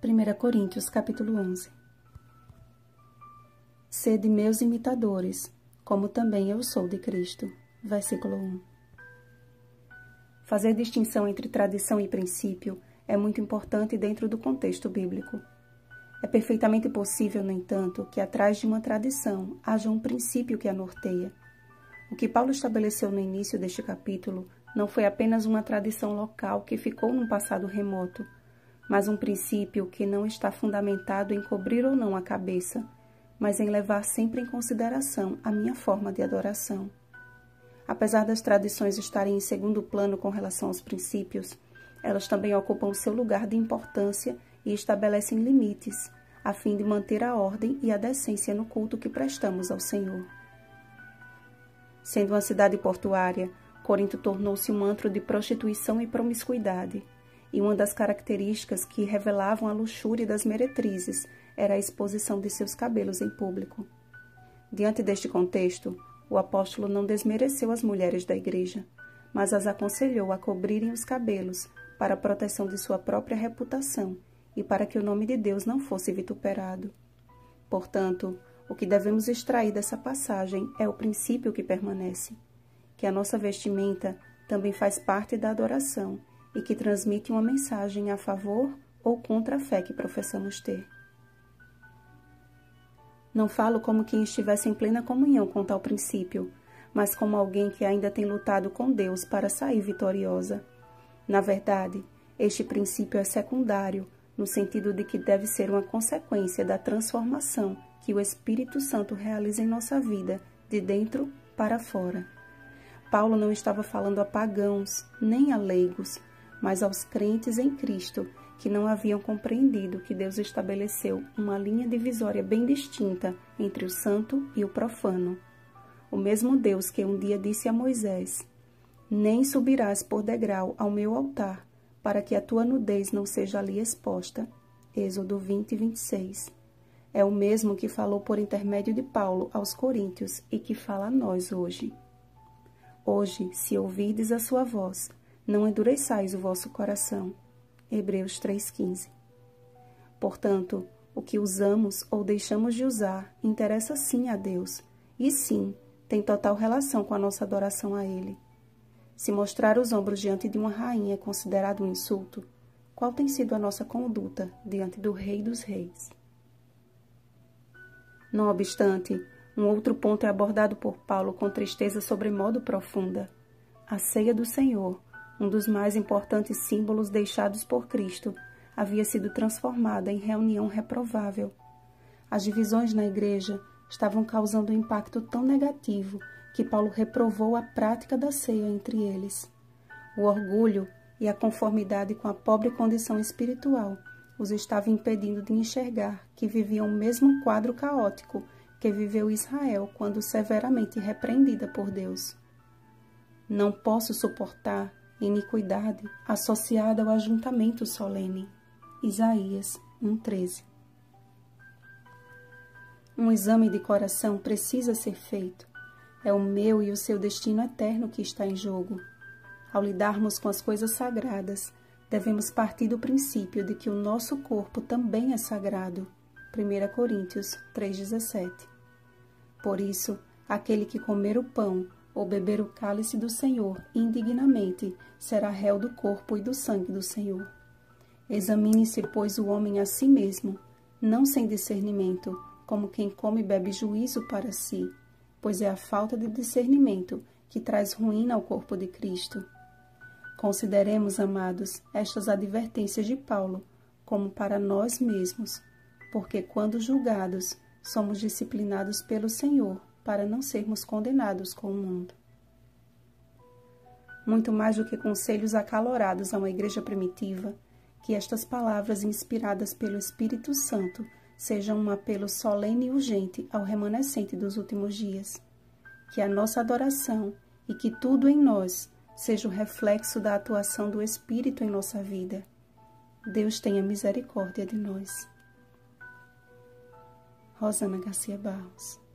1 Coríntios capítulo 11 Sede meus imitadores, como também eu sou de Cristo. Versículo 1 Fazer distinção entre tradição e princípio é muito importante dentro do contexto bíblico. É perfeitamente possível, no entanto, que atrás de uma tradição haja um princípio que a norteia. O que Paulo estabeleceu no início deste capítulo não foi apenas uma tradição local que ficou num passado remoto, mas um princípio que não está fundamentado em cobrir ou não a cabeça, mas em levar sempre em consideração a minha forma de adoração. Apesar das tradições estarem em segundo plano com relação aos princípios, elas também ocupam seu lugar de importância e estabelecem limites, a fim de manter a ordem e a decência no culto que prestamos ao Senhor. Sendo uma cidade portuária, Corinto tornou-se um antro de prostituição e promiscuidade e uma das características que revelavam a luxúria das meretrizes era a exposição de seus cabelos em público. Diante deste contexto, o apóstolo não desmereceu as mulheres da igreja, mas as aconselhou a cobrirem os cabelos para a proteção de sua própria reputação e para que o nome de Deus não fosse vituperado. Portanto, o que devemos extrair dessa passagem é o princípio que permanece, que a nossa vestimenta também faz parte da adoração e que transmite uma mensagem a favor ou contra a fé que professamos ter. Não falo como quem estivesse em plena comunhão com tal princípio, mas como alguém que ainda tem lutado com Deus para sair vitoriosa. Na verdade, este princípio é secundário, no sentido de que deve ser uma consequência da transformação que o Espírito Santo realiza em nossa vida, de dentro para fora. Paulo não estava falando a pagãos, nem a leigos, mas aos crentes em Cristo que não haviam compreendido que Deus estabeleceu uma linha divisória bem distinta entre o santo e o profano. O mesmo Deus que um dia disse a Moisés: Nem subirás por degrau ao meu altar, para que a tua nudez não seja ali exposta. Êxodo 20, 26. É o mesmo que falou por intermédio de Paulo aos Coríntios e que fala a nós hoje. Hoje, se ouvirdes a sua voz, não endureçais o vosso coração. Hebreus 3,15. Portanto, o que usamos ou deixamos de usar interessa sim a Deus, e sim, tem total relação com a nossa adoração a Ele. Se mostrar os ombros diante de uma rainha é considerado um insulto, qual tem sido a nossa conduta diante do Rei dos Reis? Não obstante, um outro ponto é abordado por Paulo com tristeza sobremodo profunda. A ceia do Senhor um dos mais importantes símbolos deixados por Cristo, havia sido transformada em reunião reprovável. As divisões na igreja estavam causando um impacto tão negativo que Paulo reprovou a prática da ceia entre eles. O orgulho e a conformidade com a pobre condição espiritual os estava impedindo de enxergar que viviam o mesmo quadro caótico que viveu Israel quando severamente repreendida por Deus. Não posso suportar iniquidade associada ao ajuntamento solene. Isaías 1:13. Um exame de coração precisa ser feito. É o meu e o seu destino eterno que está em jogo. Ao lidarmos com as coisas sagradas, devemos partir do princípio de que o nosso corpo também é sagrado. 1 Coríntios 3,17. Por isso, aquele que comer o pão ou beber o cálice do Senhor indignamente, será réu do corpo e do sangue do Senhor. Examine-se, pois, o homem a si mesmo, não sem discernimento, como quem come e bebe juízo para si, pois é a falta de discernimento que traz ruína ao corpo de Cristo. Consideremos, amados, estas advertências de Paulo como para nós mesmos, porque quando julgados, somos disciplinados pelo Senhor para não sermos condenados com o mundo. Muito mais do que conselhos acalorados a uma igreja primitiva, que estas palavras inspiradas pelo Espírito Santo sejam um apelo solene e urgente ao remanescente dos últimos dias. Que a nossa adoração e que tudo em nós seja o reflexo da atuação do Espírito em nossa vida. Deus tenha misericórdia de nós. Rosana Garcia Barros